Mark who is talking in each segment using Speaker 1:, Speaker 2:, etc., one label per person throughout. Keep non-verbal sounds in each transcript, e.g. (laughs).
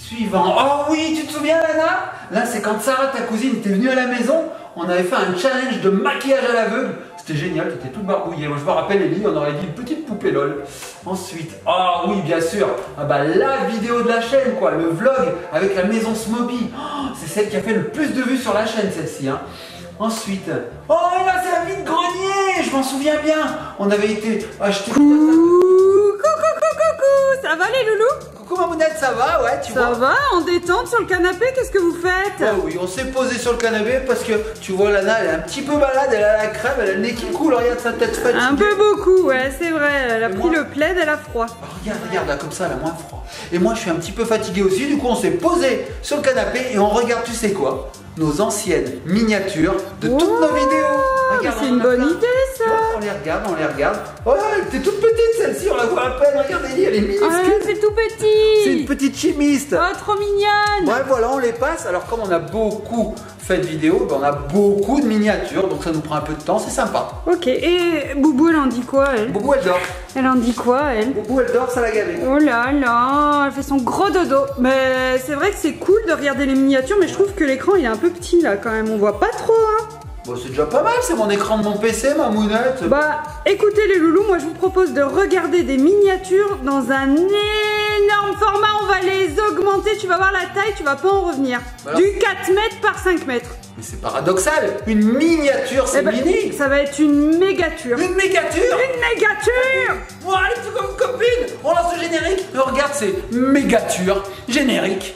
Speaker 1: Suivant. Oh oui, tu te souviens, Lana? Là, c'est quand Sarah, ta cousine, était venue à la maison. On avait fait un challenge de maquillage à l'aveugle. C'était génial, tu étais toute barbouillée. Moi, je me rappelle, Ellie, on aurait dit une petite poupée LOL. Ensuite, oh oui, bien sûr, ah bah, la vidéo de la chaîne, quoi, le vlog avec la maison Smoby. Oh, c'est celle qui a fait le plus de vues sur la chaîne, celle-ci. Hein. Ensuite, oh, et là, c'est la vie de grenier Je m'en souviens bien. On avait été acheter.
Speaker 2: Coucou, coucou, coucou, ça va les loulous?
Speaker 1: Coucou Mamounette, ça va? Ouais, tu
Speaker 2: ça va, en détente sur le canapé, qu'est-ce que vous faites?
Speaker 1: Oh oui, on s'est posé sur le canapé parce que tu vois Lana, elle est un petit peu malade, elle a la crème, elle a le nez qui coule, regarde sa tête fatiguée.
Speaker 2: Un peu beaucoup, ouais, c'est vrai, elle a pris le plaid, elle a froid.
Speaker 1: Oh, regarde, regarde, là, comme ça, elle a moins froid. Et moi, je suis un petit peu fatigué aussi, du coup, on s'est posé sur le canapé et on regarde, tu sais quoi? Nos anciennes miniatures de toutes nos vidéos.
Speaker 2: C'est une bonne idée ça
Speaker 1: On les regarde, on les regarde. Oh, elle était toute petite celle-ci, on la voit à peine. Regarde, elle est minuscule.
Speaker 2: Ah, c'est tout petit.
Speaker 1: C'est une petite chimiste.
Speaker 2: Oh, trop mignonne.
Speaker 1: Ouais, voilà, on les passe. Alors, comme on a beaucoup fait de vidéos, ben, on a beaucoup de miniatures, donc ça nous prend un peu de temps, c'est sympa.
Speaker 2: Ok, et Boubou, elle en dit quoi, elle?
Speaker 1: Boubou, elle dort.
Speaker 2: Elle en dit quoi, elle?
Speaker 1: Boubou, elle dort, ça l'a gavé.
Speaker 2: Oh là là, elle fait son gros dodo. Mais c'est vrai que c'est cool de regarder les miniatures, mais je trouve que l'écran, il est un peu petit, là, quand même. On voit pas trop, hein.
Speaker 1: Bon, c'est déjà pas mal, c'est mon écran de mon PC, ma mounette.
Speaker 2: Bah, écoutez les loulous, moi je vous propose de regarder des miniatures dans un énorme format. On va les augmenter, tu vas voir la taille, tu vas pas en revenir. Bah du 4 mètres par 5 mètres.
Speaker 1: Mais c'est paradoxal, une miniature, c'est eh ben, mini.
Speaker 2: Ça va être une mégature.
Speaker 1: Une mégature
Speaker 2: Une mégature
Speaker 1: Bon, allez, tu comme copine, on lance le générique. regarde, c'est mégature, générique.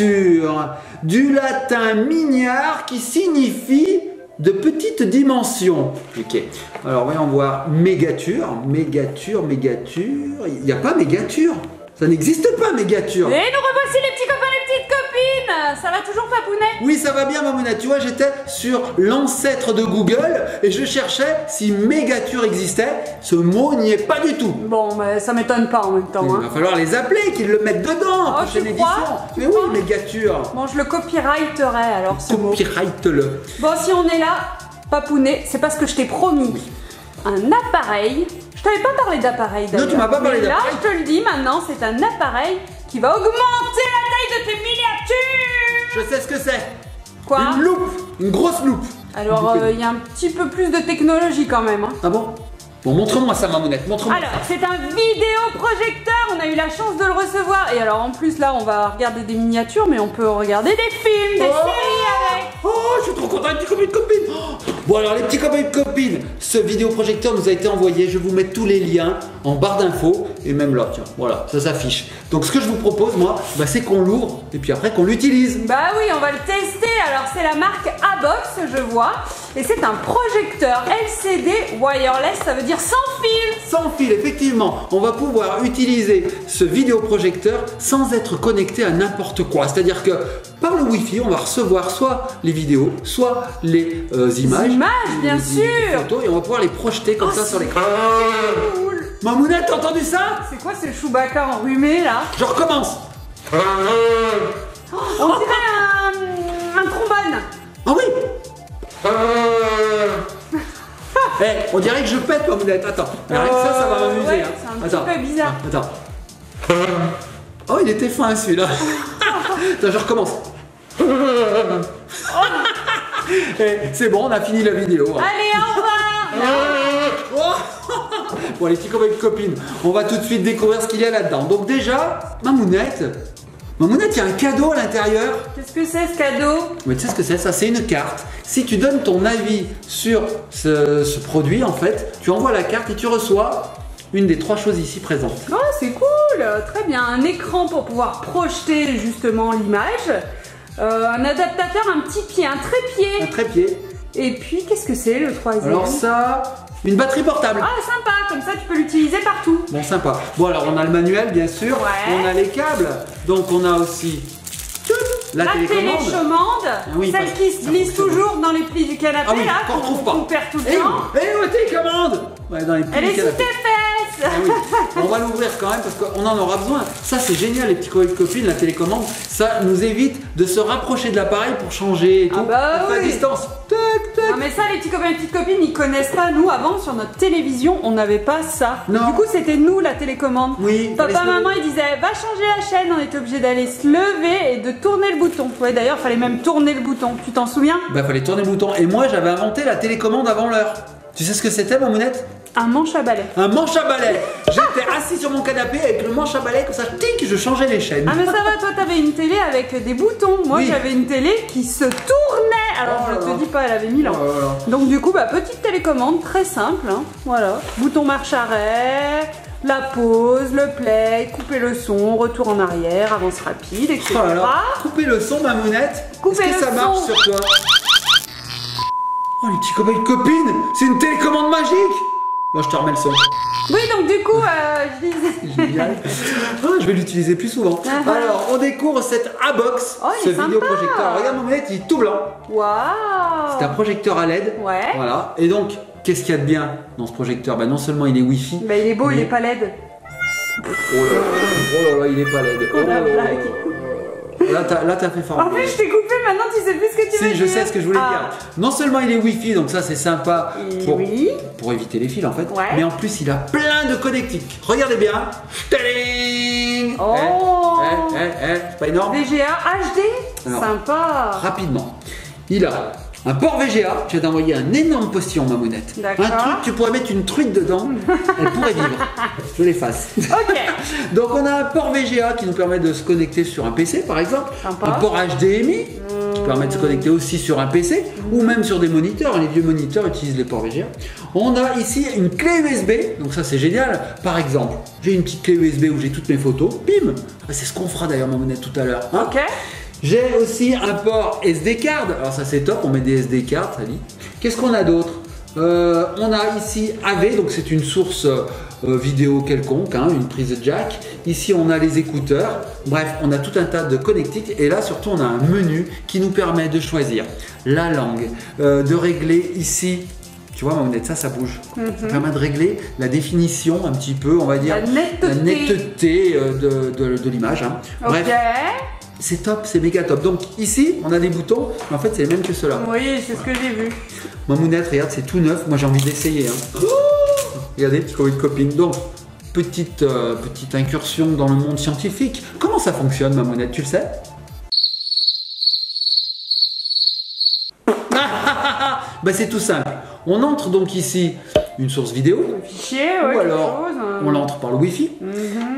Speaker 1: Du latin mignard qui signifie de petite dimension. Ok, alors voyons voir mégature, mégature, mégature, il n'y a pas mégature, ça n'existe pas mégature.
Speaker 2: Et nous revoici les petits copains, les petites copines Ça va toujours papounet
Speaker 1: Oui, ça va bien mamounette, tu vois, j'étais sur l'ancêtre de Google et je cherchais si mégature existait, ce mot n'y est pas du tout.
Speaker 2: Bon, mais ça m'étonne pas en même temps.
Speaker 1: Il va hein. falloir les appeler, qu'ils le mettent dedans,
Speaker 2: oh, prochaine édition.
Speaker 1: Mais oui, mégature.
Speaker 2: Bon, je le copyrighterai alors ce mot.
Speaker 1: Copyright-le.
Speaker 2: Bon, si on est là, papounet, c'est parce que je t'ai promis un appareil je t'avais pas parlé d'appareil d'ailleurs.
Speaker 1: Non, tu m'as pas parlé d'appareil.
Speaker 2: Là, je te le dis maintenant, c'est un appareil qui va augmenter la taille de tes miniatures.
Speaker 1: Je sais ce que c'est.
Speaker 2: Quoi
Speaker 1: Une loupe, une grosse loupe.
Speaker 2: Alors, euh, il y a un petit peu plus de technologie quand même. Hein.
Speaker 1: Ah bon? Bon, montre-moi ça, mamounette, montre-moi.
Speaker 2: Alors, c'est un vidéoprojecteur, on a eu la chance de le recevoir. Et alors, en plus, là, on va regarder des miniatures, mais on peut regarder des films, des oh séries avec.
Speaker 1: Oh, je suis trop content, petit copain de copine. Bon alors les petits copains et copines, ce vidéoprojecteur nous a été envoyé, je vous mets tous les liens en barre d'infos et même là, tiens, voilà, ça s'affiche. Donc ce que je vous propose moi, bah, c'est qu'on l'ouvre et puis après qu'on l'utilise.
Speaker 2: Bah oui, on va le tester. Alors c'est la marque Abox, je vois, et c'est un projecteur LCD wireless, ça veut dire sans fil.
Speaker 1: Sans fil, effectivement. On va pouvoir utiliser ce vidéoprojecteur sans être connecté à n'importe quoi. C'est-à-dire que par le Wi-Fi, on va recevoir soit les vidéos, soit les euh, images
Speaker 2: images, bien sûr
Speaker 1: Et on va pouvoir les projeter comme
Speaker 2: oh,
Speaker 1: ça sur l'écran. Cool. Mamounette, t'as entendu ça?
Speaker 2: C'est quoi ce Chewbacca enrhumé là?
Speaker 1: Je recommence
Speaker 2: oh, On dirait un, un trombone
Speaker 1: Ah oui Eh, on dirait que je pète, Mamounette. Attends, ça, ça va m'amuser.
Speaker 2: Ouais, hein. C'est un petit peu bizarre.
Speaker 1: Attends. Oh, il était fin celui-là. (laughs) Attends, je recommence. C'est bon, on a fini la vidéo.
Speaker 2: Hein. Allez, au revoir (laughs)
Speaker 1: Bon, les petits copains et copines, on va tout de suite découvrir ce qu'il y a là-dedans. Donc déjà, Mamounette, Mamounette, il y a un cadeau à l'intérieur.
Speaker 2: Qu'est-ce que c'est ce cadeau?
Speaker 1: Mais tu sais ce que c'est Ça, c'est une carte. Si tu donnes ton avis sur ce, ce, produit, en fait, tu envoies la carte et tu reçois une des trois choses ici présentes.
Speaker 2: Oh, c'est cool Très bien. Un écran pour pouvoir projeter justement l'image. Euh, un adaptateur, un petit pied, un trépied.
Speaker 1: Un trépied.
Speaker 2: Et puis, qu'est-ce que c'est le troisième
Speaker 1: Alors ça, une batterie portable.
Speaker 2: Ah, sympa, comme ça tu peux l'utiliser partout.
Speaker 1: Bon, sympa. Bon, alors on a le manuel, bien sûr. On a les câbles. Donc on a aussi
Speaker 2: la, la télécommande. Ah celle qui se glisse toujours dans les plis du canapé,
Speaker 1: ah
Speaker 2: là, qu'on
Speaker 1: trouve pas.
Speaker 2: perd tout le
Speaker 1: eh
Speaker 2: temps.
Speaker 1: Et eh où télécommande
Speaker 2: ouais, dans les plis Elle est sous tes fesses
Speaker 1: Ah oui. On va l'ouvrir quand même parce qu'on en aura besoin. Ça, c'est génial, les petits copains de copines, la télécommande. Ça nous évite de se rapprocher de l'appareil pour changer et tout.
Speaker 2: Ah bah
Speaker 1: à distance. Tac, tac.
Speaker 2: Non mais ça les petits copains et petites copines ils connaissent pas nous avant sur notre télévision on n'avait pas ça.
Speaker 1: Non.
Speaker 2: Du coup c'était nous la télécommande.
Speaker 1: Oui,
Speaker 2: Papa maman ils disaient va changer la chaîne on était obligé d'aller se lever et de tourner le bouton. Ouais d'ailleurs fallait même tourner le bouton. Tu t'en souviens?
Speaker 1: Bah, fallait tourner le bouton. Et moi, j'avais inventé la télécommande avant l'heure. Tu sais ce que c'était, ma mounette?
Speaker 2: Un manche à balai.
Speaker 1: Un manche à balai. J'étais assis sur mon canapé avec le manche à balai, comme ça, tic, je changeais les chaînes.
Speaker 2: Ah mais ça va toi t'avais une télé avec des boutons. Moi
Speaker 1: Oui.
Speaker 2: j'avais une télé qui se tournait. Alors
Speaker 1: Oh
Speaker 2: je te dis pas elle avait mille ans.
Speaker 1: Oh.
Speaker 2: Donc du coup, bah, petite télécommande très simple, hein. voilà. Bouton marche arrêt, la pause, le play, couper le son, retour en arrière, avance rapide, etc.
Speaker 1: Oh là. Couper le son, ma mounette.
Speaker 2: Couper
Speaker 1: Est-ce que ça marche sur toi? Oh, les petits copains et copines, c'est une télécommande magique Bon, je te remets le son.
Speaker 2: Oui, donc du coup, euh, je disais... (laughs)
Speaker 1: Ah, je vais l'utiliser plus souvent.
Speaker 2: Ah.
Speaker 1: Alors, on découvre cette A-Box,
Speaker 2: Oh,
Speaker 1: ce vidéoprojecteur. Regarde mon mounette, il est tout blanc.
Speaker 2: Waouh
Speaker 1: C'est un projecteur à LED.
Speaker 2: Ouais.
Speaker 1: Voilà. Et donc, qu'est-ce qu'il y a de bien dans ce projecteur? Bah, Non seulement il est Wi-Fi.
Speaker 2: Bah, il est beau, il est pas LED.
Speaker 1: Oh là là, oh là là, il est pas LED.
Speaker 2: Oh, la
Speaker 1: là là
Speaker 2: blague.
Speaker 1: Là t'as fait fort.
Speaker 2: En plus, je t'ai coupé, maintenant tu sais plus ce que tu veux
Speaker 1: Si, je
Speaker 2: dire.
Speaker 1: sais ce que je voulais
Speaker 2: Ah.
Speaker 1: dire. Non seulement il est Wi-Fi, donc ça c'est sympa pour,
Speaker 2: oui.
Speaker 1: pour éviter les fils en fait,
Speaker 2: Ouais.
Speaker 1: mais en plus il a plein de connectiques. Regardez bien. Tading
Speaker 2: Oh.
Speaker 1: Eh, eh, eh, eh, pas énorme
Speaker 2: VGA HD. Sympa
Speaker 1: Rapidement. Il a un port VGA, je vais t'envoyer un énorme postillon, ma mounette.
Speaker 2: D'accord.
Speaker 1: Un truc, tu pourrais mettre une truite dedans, elle pourrait vivre. Je l'efface.
Speaker 2: Ok (laughs)
Speaker 1: Donc on a un port VGA qui nous permet de se connecter sur un PC par exemple,
Speaker 2: Sympa.
Speaker 1: un port HDMI qui permet de se connecter aussi sur un PC ou même sur des moniteurs, les vieux moniteurs utilisent les ports VGA. On a ici une clé USB, donc ça c'est génial. Par exemple, j'ai une petite clé USB où j'ai toutes mes photos, bim Ah, C'est ce qu'on fera d'ailleurs ma monnaie tout à l'heure. hein.
Speaker 2: Ok
Speaker 1: J'ai aussi un port SD card. Alors ça c'est top, on met des SD cards, ça dit. Qu'est-ce qu'on a d'autre? Euh, On a ici AV, donc c'est une source euh, vidéo quelconque, hein, une prise jack. Ici on a les écouteurs. Bref, on a tout un tas de connectiques. Et là surtout on a un menu qui nous permet de choisir la langue, euh, de régler ici. Tu vois, ma monnaie, ça, ça bouge. Ça permet de régler la définition un petit peu, on va dire,
Speaker 2: La netteté.
Speaker 1: la netteté, euh, de, de- de l'image. hein. Bref, c'est top, c'est méga top. Donc ici, on a des boutons, mais en fait, c'est les mêmes que ceux-là.
Speaker 2: Oui, c'est ce que j'ai vu.
Speaker 1: Mamounette, regarde, c'est tout neuf. Moi, j'ai envie d'essayer. hein. Regardez, petit Covid copine. Donc, petite, euh, petite incursion dans le monde scientifique. Comment ça fonctionne, Mamounette, tu le sais? (laughs) Bah, c'est tout simple. On entre donc ici une source vidéo,
Speaker 2: Fichier, ouais,
Speaker 1: ou alors
Speaker 2: chose, hein.
Speaker 1: on l'entre par le Wi-Fi.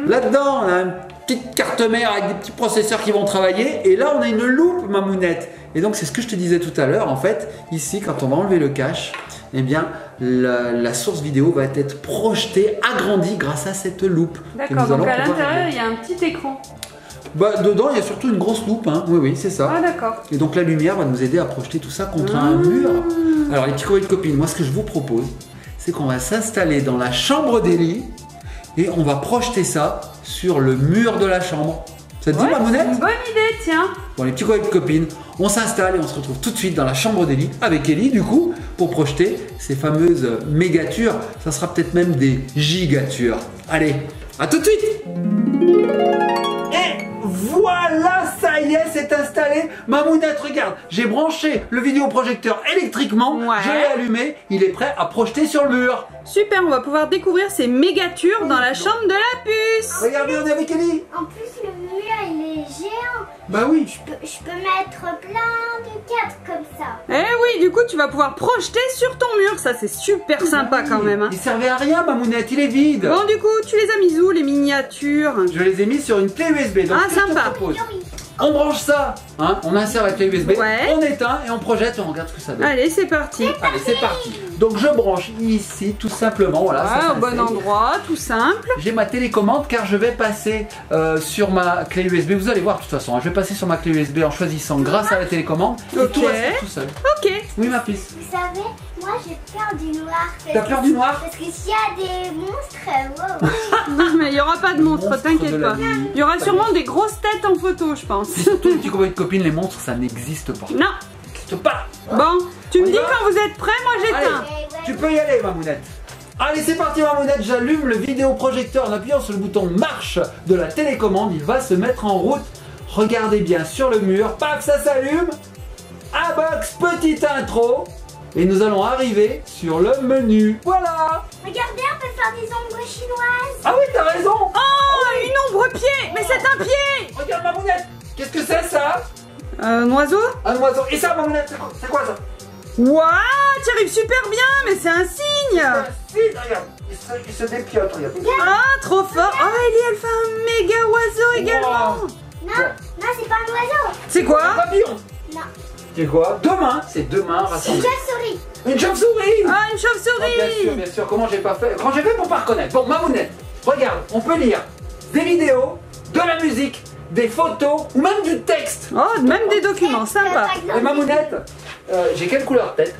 Speaker 1: Là-dedans, on a une petite carte mère avec des petits processeurs qui vont travailler. Et là, on a une loupe, ma mounette. Et donc, c'est ce que je te disais tout à l'heure. En fait, ici, quand on va enlever le cache, eh bien, la, la source vidéo va être projetée, agrandie grâce à cette loupe.
Speaker 2: D'accord, donc à l'intérieur, il y a un petit écran.
Speaker 1: Bah, dedans, il y a surtout une grosse loupe. Hein. Oui, oui, c'est ça.
Speaker 2: Ah, d'accord.
Speaker 1: Et donc la lumière va nous aider à projeter tout ça contre un mur. Alors les petits copains et copines, moi ce que je vous propose, c'est qu'on va s'installer dans la chambre d'Elie et on va projeter ça sur le mur de la chambre. Ça te dit
Speaker 2: Ouais,
Speaker 1: ma
Speaker 2: c'est une bonne idée, tiens.
Speaker 1: Bon les petits copains et copines, on s'installe et on se retrouve tout de suite dans la chambre d'Elie avec Ellie du coup pour projeter ces fameuses mégatures. Ça sera peut-être même des gigatures. Allez, à tout de suite voilà, ça y est, c'est installé. Mamounette, regarde, j'ai branché le vidéoprojecteur électriquement,
Speaker 2: Ouais.
Speaker 1: je l'ai allumé, il est prêt à projeter sur le mur.
Speaker 2: Super, on va pouvoir découvrir ces mégatures dans la chambre de la puce.
Speaker 1: Regardez, on est avec Ellie.
Speaker 3: En plus, le mur, il est géant.
Speaker 1: Bah oui.
Speaker 3: Je peux, je peux mettre plein de cadres comme ça.
Speaker 2: Eh oui, du coup, tu vas pouvoir projeter sur ton mur. Ça, c'est super sympa quand même. hein.
Speaker 1: Il servait à rien, Mamounette, il est vide.
Speaker 2: Bon, du coup, tu les as mis où, les miniatures?
Speaker 1: Je les ai mis sur une clé USB. Donc
Speaker 2: Ah, sympa.
Speaker 1: On branche ça, hein, on insère la clé USB,
Speaker 2: Ouais.
Speaker 1: on éteint et on projette et on regarde ce que ça donne.
Speaker 2: Allez, c'est parti.
Speaker 1: Allez, c'est parti. Donc je branche ici tout simplement, voilà. ça
Speaker 2: Ouais, au bon endroit, tout simple.
Speaker 1: J'ai ma télécommande car je vais passer euh, sur ma clé USB. Vous allez voir de toute façon, hein, je vais passer sur ma clé USB en choisissant grâce à la télécommande. Et tout va se faire tout seul.
Speaker 2: Ok.
Speaker 1: Oui ma fille.
Speaker 3: Vous savez, moi j'ai peur du noir.
Speaker 1: T'as peur du noir
Speaker 3: Parce que s'il y a des monstres, wow.
Speaker 2: Non, (laughs) mais il n'y aura pas de monstre,
Speaker 1: Monstre
Speaker 2: t'inquiète
Speaker 1: de
Speaker 2: pas. Il y aura sûrement des grosses têtes en photo, je pense.
Speaker 1: Surtout les petits copains et copines, les monstres, ça n'existe pas. Ça
Speaker 2: Non.
Speaker 1: n'existe pas.
Speaker 2: Bon, tu
Speaker 1: On
Speaker 2: me dis quand vous êtes prêts, moi j'éteins.
Speaker 1: Tu peux y aller, ma mounette. Allez, c'est parti, Mamounette. J'allume le vidéoprojecteur en appuyant sur le bouton marche de la télécommande. Il va se mettre en route. Regardez bien sur le mur. Paf, ça s'allume. Un box, petite intro. Et nous allons arriver sur le menu. Voilà.
Speaker 3: Regardez, on peut faire des ombres chinoises.
Speaker 1: Ah oui, t'as raison.
Speaker 2: Oh, une ombre pied Mais c'est un pied
Speaker 1: Regarde, Mamounette. Qu'est-ce que c'est ça?
Speaker 2: Un oiseau?
Speaker 1: Un oiseau. Et ça, Mamounette, c'est quoi, c'est quoi ça?
Speaker 2: Waouh, tu arrives super bien, mais c'est un signe
Speaker 1: Un signe, regarde. Il se, il se dépiote, regarde.
Speaker 2: Ah, trop fort Ah, Ellie, elle fait un méga oiseau également
Speaker 1: Wow.
Speaker 3: Non, non, c'est pas un oiseau.
Speaker 2: C'est
Speaker 1: Un
Speaker 2: quoi
Speaker 1: papillon.
Speaker 3: Non,
Speaker 1: C'est quoi Deux mains. C'est
Speaker 3: c'est une chauve-souris.
Speaker 1: Une chauve-souris.
Speaker 2: Ah, une
Speaker 1: Ah, bien sûr,
Speaker 2: chauve-souris
Speaker 1: bien sûr. Comment j'ai pas fait Quand j'ai fait pour pas reconnaître. Bon, Mamounette, regarde, on peut lire des vidéos, de la musique, des photos ou même du texte.
Speaker 2: Oh, même des documents, sympa
Speaker 1: Et Mamounette, euh, j'ai quelle couleur tête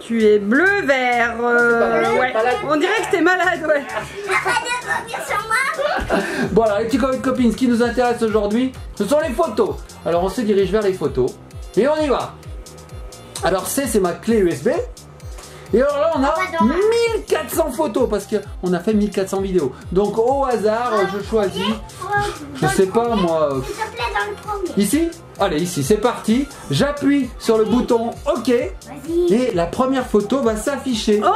Speaker 2: Tu es bleu, vert, euh,
Speaker 1: pas
Speaker 2: ouais. On dirait que t'es malade, ouais.
Speaker 3: Arrête de revenir sur moi.
Speaker 1: Bon alors les petits copains copines, ce qui nous intéresse aujourd'hui, ce sont les photos. Alors on se dirige vers les photos et on y va. Alors C c'est ma clé USB. Et alors là on a
Speaker 3: Ah, pas dommage.
Speaker 1: 1400 photos parce qu'on a fait 1400 vidéos. Donc au hasard je choisis. Je sais pas moi. euh. Ici Allez ici c'est parti. J'appuie sur le bouton OK et la première photo va s'afficher.
Speaker 2: Oh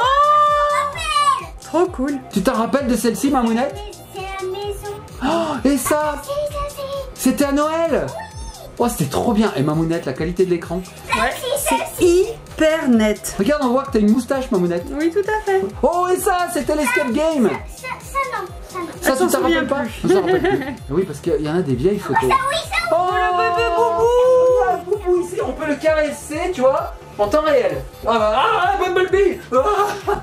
Speaker 2: Trop cool
Speaker 1: Tu t'en rappelles de celle-ci Mamounette
Speaker 3: C'est la maison.
Speaker 1: Oh, Et ça
Speaker 3: c'est.
Speaker 1: C'était à Noël Oh c'était trop bien. Et Mamounette la qualité de l'écran.
Speaker 2: Ouais,
Speaker 3: C'est
Speaker 2: hyper net
Speaker 1: Regarde, on voit que t'as une moustache, Mamounette.
Speaker 2: Oui, tout à fait
Speaker 1: Oh, et ça, c'était l'escape game.
Speaker 3: Ça, ça, non. Ça, non.
Speaker 1: Ça, t'en
Speaker 2: souvient
Speaker 1: rappelles pas
Speaker 2: plus.
Speaker 1: Rappelle plus. Oui, parce qu'il y en a des vieilles photos.
Speaker 3: Ah oui, ça, oui.
Speaker 1: Oh, le bébé boubou Ah, boubou ici, on peut le caresser, tu vois, en temps réel. Ah, bah, ah, Bumblebee Ah.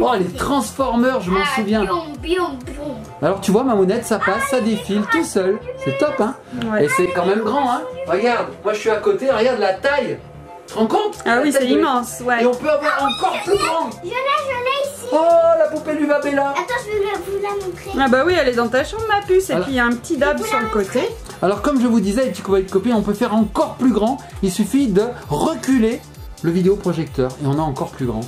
Speaker 1: Oh, les Transformers, je m'en
Speaker 3: Ah,
Speaker 1: souviens.
Speaker 3: bion, bion, bion.
Speaker 1: Alors, tu vois, Mamounette, ça passe, ça défile tout seul. C'est top, hein
Speaker 2: Ouais.
Speaker 1: Et c'est quand même grand, hein Regarde, moi je suis à côté, regarde la taille. Tu te rends compte
Speaker 2: Ah oui, c'est
Speaker 1: de-
Speaker 2: immense,
Speaker 1: Et
Speaker 2: ouais
Speaker 1: on peut avoir encore plus grand.
Speaker 3: Je l'ai, je l'ai ici.
Speaker 1: Oh, la poupée du Bella.
Speaker 3: Attends, je vais vous la montrer.
Speaker 2: Ah bah oui, elle est dans ta chambre, ma puce Et
Speaker 1: Voilà.
Speaker 2: puis il y a un petit dab sur le côté
Speaker 1: Alors comme je vous disais, les petits copains et copines, on peut faire encore plus grand. Il suffit de reculer le vidéoprojecteur et on a encore plus grand.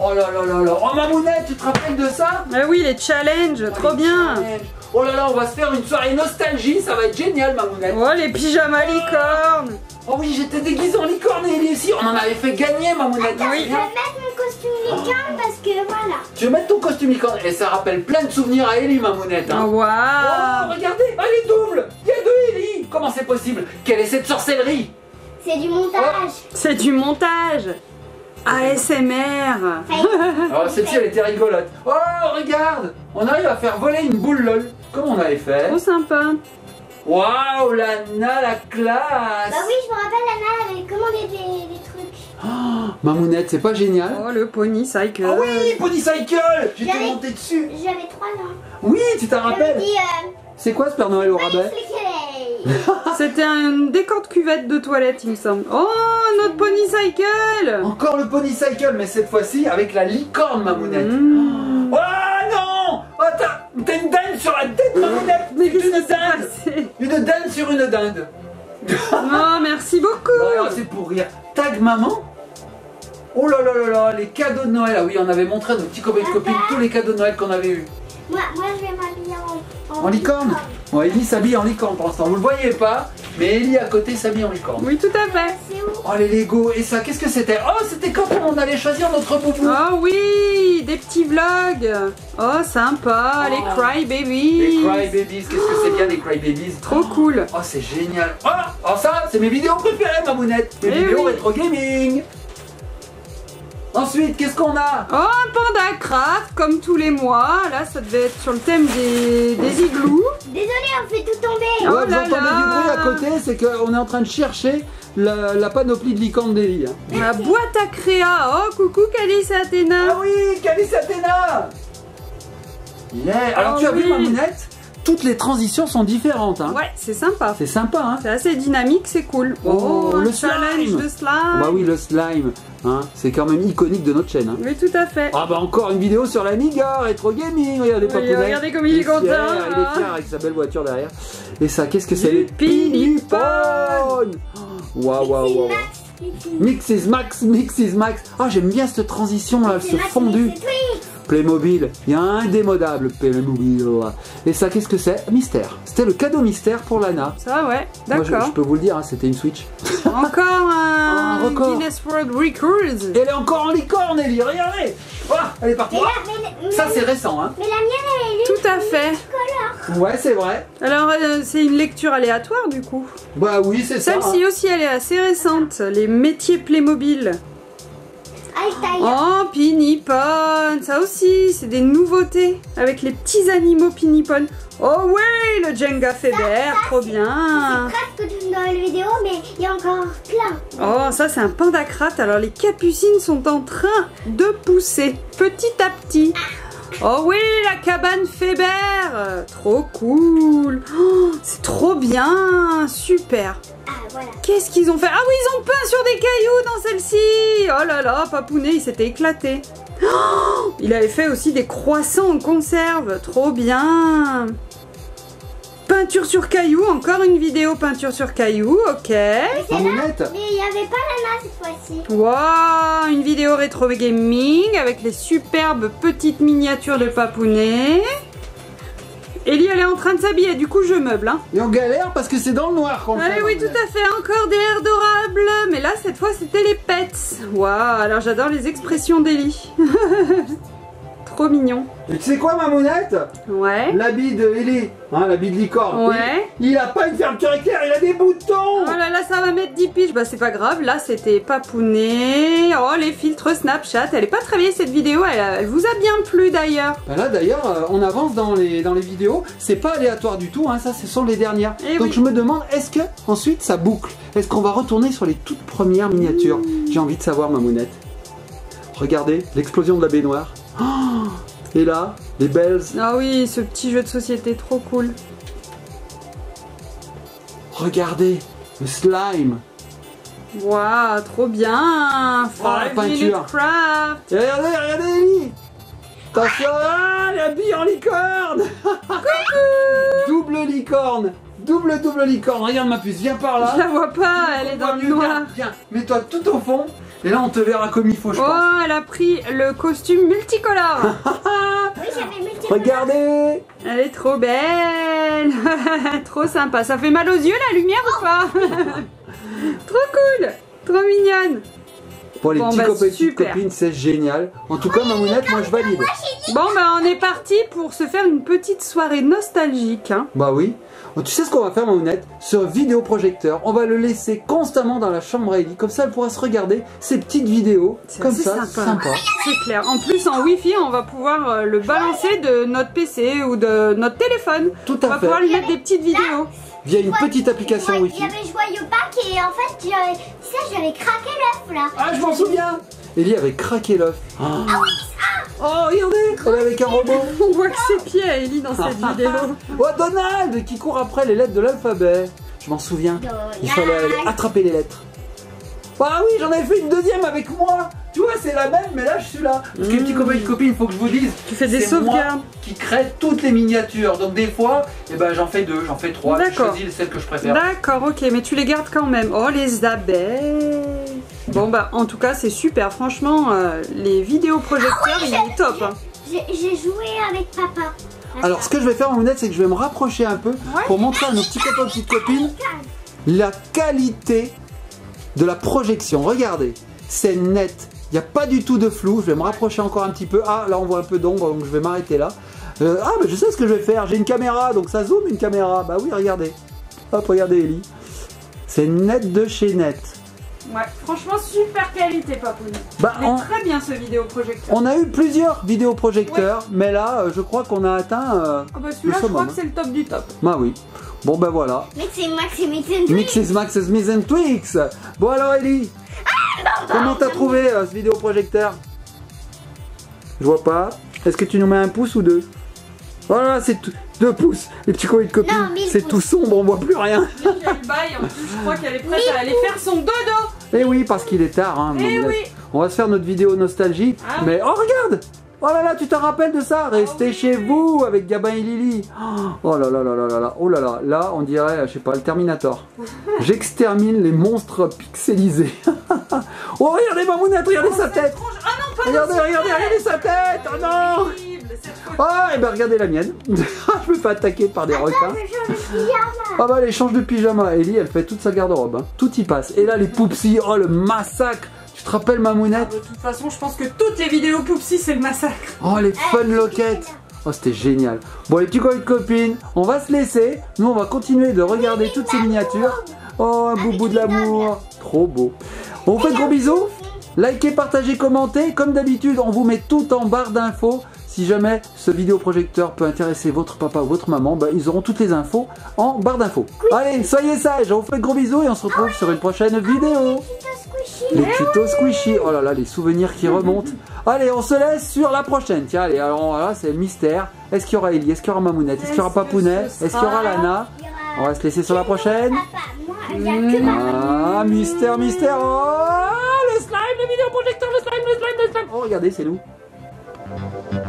Speaker 1: Oh là là là là Oh Mamounette, tu te rappelles de ça?
Speaker 2: Ah oui, les challenges, trop
Speaker 1: Les
Speaker 2: bien
Speaker 1: challenges. Oh là là, on va se faire une soirée nostalgie, ça va être génial Mamounette.
Speaker 2: Oh, les pyjamas licornes
Speaker 1: Oh oui, j'étais déguisé en licorne et Ellie aussi, on en avait fait gagner Mamounette.
Speaker 3: Je vais mettre mon costume licorne parce que voilà.
Speaker 1: Tu veux mettre ton costume licorne? Et ça rappelle plein de souvenirs à Ellie Mamounette.
Speaker 2: Oh,
Speaker 1: Hein. Oh,
Speaker 2: waouh
Speaker 1: regardez, elle est double Il y a deux Ellie Comment c'est possible? Quelle est cette sorcellerie?
Speaker 3: C'est du montage.
Speaker 2: C'est du montage ASMR
Speaker 1: Oh, celle-ci, elle était rigolote. Oh, regarde On arrive à faire voler une boule LOL. Comme on avait fait.
Speaker 2: Trop sympa
Speaker 1: Waouh, Lana, la classe
Speaker 3: Bah oui, je me rappelle, Anna avait commandé des, des trucs.
Speaker 1: Oh, Mamounette, c'est pas génial
Speaker 2: Oh, le pony cycle
Speaker 1: Ah oui, Pony Cycle J'étais monté dessus
Speaker 3: J'avais 3 ans.
Speaker 1: Oui, tu t'en rappelles
Speaker 3: euh,
Speaker 1: C'est quoi ce Père Noël au rabais. (laughs)
Speaker 2: C'était un décor de cuvette de toilette, il me semble. Oh, notre pony cycle
Speaker 1: Encore le Pony Cycle, mais cette fois-ci avec la licorne, Mamounette.
Speaker 2: Mmh.
Speaker 1: Oh non Oh, t'as t'as une dinde sur la tête, Mamounette
Speaker 2: Mais
Speaker 1: une dinde
Speaker 2: passé?
Speaker 1: Une dinde sur une dinde (laughs)
Speaker 2: Oh, merci beaucoup
Speaker 1: Non, c'est pour rire. Tag maman Oh là là là là, les cadeaux de Noël. Ah oui, on avait montré à nos petits copains et copines tous les cadeaux de Noël qu'on avait eu.
Speaker 3: Moi, moi, je vais m'habiller en,
Speaker 1: En licorne Bon, Ellie s'habille en licorne pour l'instant. Vous le voyez pas, mais Ellie à côté s'habille en licorne.
Speaker 2: Oui, tout à fait
Speaker 1: Oh les Lego, et ça, qu'est-ce que c'était? Oh, c'était quand on allait choisir notre boubou?
Speaker 2: Oh oui Des petits vlogs Oh, sympa
Speaker 1: Oh.
Speaker 2: Les Cry Babies
Speaker 1: Les Cry Babies, qu'est-ce que c'est bien les Cry Babies
Speaker 2: Trop cool
Speaker 1: Oh, c'est génial. Oh, oh, ça, c'est mes vidéos préférées, Mamounette. Mes
Speaker 2: Eh
Speaker 1: vidéos
Speaker 2: oui.
Speaker 1: rétro gaming. Ensuite, qu'est-ce qu'on a?
Speaker 2: Oh, un panda craft, comme tous les mois. Là, ça devait être sur le thème des, des igloos.
Speaker 3: Désolée, on fait tout tomber.
Speaker 2: Oh
Speaker 1: Ouais, vous
Speaker 2: là
Speaker 1: entendez
Speaker 2: là.
Speaker 1: du bruit à côté, c'est qu'on est en train de chercher la, la panoplie de licorne d'Ellie. hein.
Speaker 2: La boîte à créa. Oh, coucou Calice et
Speaker 1: Ah
Speaker 2: Athéna.
Speaker 1: oui, Calice Athéna Yeah. Alors
Speaker 2: Ah
Speaker 1: tu as vu
Speaker 2: oui.
Speaker 1: Mamounette Toutes les transitions sont différentes. Hein.
Speaker 2: Ouais, c'est sympa.
Speaker 1: C'est sympa. Hein.
Speaker 2: C'est assez dynamique, c'est cool.
Speaker 1: Oh,
Speaker 2: un
Speaker 1: le
Speaker 2: challenge
Speaker 1: slime.
Speaker 2: de slime.
Speaker 1: Bah oui, le slime, hein, c'est quand même iconique de notre chaîne. hein.
Speaker 2: Oui, tout à fait.
Speaker 1: Ah bah encore une vidéo sur l'Amiga, rétro gaming, regardez
Speaker 2: Oui,
Speaker 1: Papounet.
Speaker 2: regardez comme il est content,
Speaker 1: fier, Il
Speaker 2: hein.
Speaker 1: est fier avec sa belle voiture derrière. Et ça, qu'est-ce que c'est
Speaker 2: Du
Speaker 1: Les
Speaker 2: Pinipon.
Speaker 1: Waouh, waouh, waouh. Mix is max, mix is max. Ah, j'aime bien cette transition là, ce fondu. Playmobil, il y a un indémodable Playmobil. Et ça, qu'est-ce que c'est? Mystère. C'était le cadeau mystère pour Lana.
Speaker 2: Ça, ouais,
Speaker 1: Moi, je,
Speaker 2: d'accord.
Speaker 1: je peux vous le dire, hein, c'était une Switch.
Speaker 2: Encore un, (laughs)
Speaker 1: Un record.
Speaker 2: Guinness World Records.
Speaker 1: Et elle est encore en licorne, Ellie, regardez Ah, Elle est partie. Ça, c'est récent, hein
Speaker 3: mais la mienne, elle est
Speaker 2: Tout à fait.
Speaker 1: Ouais, c'est vrai.
Speaker 2: Alors, euh, c'est une lecture aléatoire du coup.
Speaker 1: Bah oui, c'est ça.
Speaker 2: Celle-ci aussi, elle est assez récente. Les métiers Playmobil. Oh, Pinipon, ça aussi, c'est des nouveautés avec les petits animaux Pinipon. Oh oui, le Jenga Feber, trop bien.
Speaker 3: C'est presque tout dans vidéo, mais il y a encore plein.
Speaker 2: Oh, ça c'est un pandacrate. Alors les capucines sont en train de pousser petit à petit. Oh oui, la cabane Feber, trop cool. Oh, c'est trop bien, super.
Speaker 3: Ah, voilà.
Speaker 2: Qu'est-ce qu'ils ont fait? Ah oui, ils ont peint sur des cailloux dans celle-ci Oh là là, Papounet, il s'était éclaté. Oh, il avait fait aussi des croissants en conserve, trop bien. Peinture sur cailloux, encore une vidéo peinture sur cailloux, ok.
Speaker 1: Mamounette
Speaker 3: Mais il n'y avait pas Lana cette fois-ci.
Speaker 2: Waouh, une vidéo rétro gaming avec les superbes petites miniatures de Papounet. Ellie, elle est en train de s'habiller, du coup je meuble. Hein.
Speaker 1: Et on galère parce que c'est dans le noir qu'on
Speaker 2: Ah oui, tout à fait, encore des airs adorables. Mais là, cette fois, c'était les pets. Waouh, alors j'adore les expressions d'Ellie. (laughs) Trop mignon.
Speaker 1: Et tu sais quoi, Mamounette
Speaker 2: Ouais.
Speaker 1: L'habit de Ellie, hein, l'habit de licorne.
Speaker 2: Ouais.
Speaker 1: Il, il a pas une fermeture éclair, il a des boutons
Speaker 2: Oh là là, ça va mettre 10 piges. Bah, c'est pas grave. Là, c'était papounet. Oh, les filtres Snapchat. Elle est pas très vieille cette vidéo. Elle, elle vous a bien plu d'ailleurs.
Speaker 1: Bah là d'ailleurs, euh, on avance dans les, dans les vidéos, c'est pas aléatoire du tout, hein, ça ce sont les dernières.
Speaker 2: Eh
Speaker 1: Donc
Speaker 2: oui.
Speaker 1: je me demande, est-ce que ensuite ça boucle? Est-ce qu'on va retourner sur les toutes premières miniatures? J'ai envie de savoir, Mamounette. Regardez, l'explosion de la baignoire. Oh Et là, les belles.
Speaker 2: Ah oui, ce petit jeu de société, trop cool.
Speaker 1: Regardez, le slime.
Speaker 2: Waouh, trop bien.
Speaker 1: Oh, la peinture.
Speaker 2: Craft.
Speaker 1: Et regardez, regardez Ellie Attention, ah, la bille en licorne (laughs) Double licorne Double, double licorne Regarde ma puce, viens par là
Speaker 2: Je la vois pas, elle est dans le noir.
Speaker 1: Viens, viens, mets-toi tout au fond, et là on te verra comme il faut, je pense.
Speaker 2: Oh, elle a pris le costume multicolore. (laughs)
Speaker 3: Oui, j'avais multiple.
Speaker 1: Regardez
Speaker 2: Elle est trop belle. (laughs) trop sympa. Ça fait mal aux yeux la lumière ou pas? (laughs) Trop cool. Trop mignonne.
Speaker 1: Pour les
Speaker 2: Bon,
Speaker 1: petits
Speaker 2: bah,
Speaker 1: copains et petites copines, c'est génial. En tout cas, Mamounette, moi je valide.
Speaker 2: Bon, bah on est parti pour se faire une petite soirée nostalgique. hein.
Speaker 1: Bah oui. Oh, Tu sais ce qu'on va faire, Mamounette? Ce vidéoprojecteur, on va le laisser constamment dans la chambre à Ellie. Comme ça, elle pourra se regarder ces petites vidéos.
Speaker 2: C'est
Speaker 1: Comme ça,
Speaker 2: sympa. C'est clair. En plus, en Wi-Fi, on va pouvoir euh, le balancer de notre PC ou de notre téléphone.
Speaker 1: Tout
Speaker 2: On
Speaker 1: à
Speaker 2: va
Speaker 1: fait.
Speaker 2: pouvoir lui mettre des petites vidéos.
Speaker 1: Via une petite application
Speaker 3: Ouais,
Speaker 1: Wi-Fi.
Speaker 3: Il y avait Joyeux Pack et en fait, tu sais, j'avais craqué l'œuf là.
Speaker 1: Ah, je m'en souviens Ellie avait craqué l'œuf. Ah. Oh, regardez Elle est avec un robot.
Speaker 2: On voit que ses pieds à Ellie dans cette (laughs) vidéo.
Speaker 1: Oh, Donald qui court après les lettres de l'alphabet. Je m'en souviens. Il fallait aller attraper les lettres. Ah oui, j'en avais fait une deuxième avec moi. Tu vois, c'est la même, mais là, je suis là. Parce que petits copains et copines, il faut que je vous dise.
Speaker 2: Tu fais des
Speaker 1: c'est moi
Speaker 2: sauvegardes.
Speaker 1: qui crée toutes les miniatures. Donc des fois, eh ben, j'en fais deux, j'en fais trois. Je
Speaker 2: D'accord.
Speaker 1: choisis celle que je préfère.
Speaker 2: D'accord, ok, mais tu les gardes quand même. Oh, les abeilles. Bon, bah, en tout cas, c'est super. Franchement, euh, les vidéoprojecteurs, ils sont top. hein.
Speaker 3: J'ai joué avec papa.
Speaker 1: Alors, ce que je vais faire, Mounette, c'est que je vais me rapprocher un peu pour montrer à nos petits copains et petites copines la qualité de la projection. Regardez, c'est net. Il n'y a pas du tout de flou. Je vais me rapprocher encore un petit peu. Ah, là, on voit un peu d'ombre, donc je vais m'arrêter là. Euh, ah, mais je sais ce que je vais faire. J'ai une caméra, donc ça zoome une caméra. Bah oui, regardez. Hop, regardez, Ellie. C'est net de chez net.
Speaker 2: Ouais, franchement, super qualité, Papoune.
Speaker 1: Bah, on,
Speaker 2: très bien ce vidéoprojecteur.
Speaker 1: on a eu plusieurs vidéoprojecteurs, mais là, euh, je crois qu'on a atteint. euh,
Speaker 2: Ah bah
Speaker 1: le
Speaker 2: celui-là, je crois que c'est le top du top.
Speaker 1: Bah oui. Bon, ben voilà.
Speaker 3: Mais c'est Max et Mix
Speaker 1: Mixes, Maxes, Miss and Twix. Bon alors Ellie, comment t'as trouvé euh, ce vidéoprojecteur? Je vois pas. Est-ce que tu nous mets un pouce ou deux? Voilà, c'est tout- deux pouces. Les petits coins de copines,
Speaker 3: Non, mille
Speaker 1: c'est
Speaker 3: pouces.
Speaker 1: tout sombre, on voit plus rien.
Speaker 2: Elle baille, en plus, je crois qu'elle est prête à aller faire son dodo.
Speaker 1: Eh oui, parce qu'il est tard. Hein,
Speaker 2: Eh oui.
Speaker 1: On va se faire notre vidéo nostalgie.
Speaker 2: Ah
Speaker 1: mais oh regarde Oh là là, tu te rappelles de ça Restez
Speaker 2: oui.
Speaker 1: chez vous avec Gabin et Lily. Oh là là là là là là. Oh là là. Là, on dirait, je sais pas, le Terminator. (laughs) J'extermine les monstres pixelisés. (laughs) oh, regardez Mamounette, regardez sa
Speaker 2: Oh, c'est
Speaker 1: tête.
Speaker 2: étrange. Ah non, pas
Speaker 1: Regardez, regardez, regardez sa tête Oh non. Ah, et ben regardez la mienne. (laughs) je me fais attaquer par des requins.
Speaker 3: Je de.
Speaker 1: Ah bah elle change de pyjama. Ellie, elle fait toute sa garde-robe. hein. Tout y passe. Et là, les poupsies, oh le massacre. Tu te rappelles
Speaker 2: Ah,
Speaker 1: Mamounette
Speaker 2: De toute façon, je pense que toutes les vidéos Poupsy, c'est le massacre.
Speaker 1: Oh les fun loquettes. Oh c'était génial. Bon les petits copains et copines, on va se laisser. Nous on va continuer de regarder toutes ces miniatures. Oh un boubou de l'amour. Trop beau. On vous fait de gros bisous. Likez, partagez, commentez. Comme d'habitude, on vous met tout en barre d'infos. Si jamais ce vidéoprojecteur peut intéresser votre papa ou votre maman, bah, ils auront toutes les infos en barre d'infos. Allez, soyez sages, on vous fait de gros bisous et on se retrouve sur une prochaine vidéo.
Speaker 3: Tuto squishy.
Speaker 1: Les tutos squishy. Oh là là, les souvenirs qui remontent. (laughs) Allez, on se laisse sur la prochaine. Tiens, allez, alors là, c'est le mystère. Est-ce qu'il y aura Ellie? Est-ce qu'il y aura Mamounette? Est-ce qu'il y aura Papounet?
Speaker 2: ce
Speaker 1: Est-ce qu'il y aura Lana? On va se laisser sur la prochaine. Ah, mystère, mystère. Oh, le slime, le vidéoprojecteur, le slime, le slime, le slime. Oh, regardez, c'est nous. Thank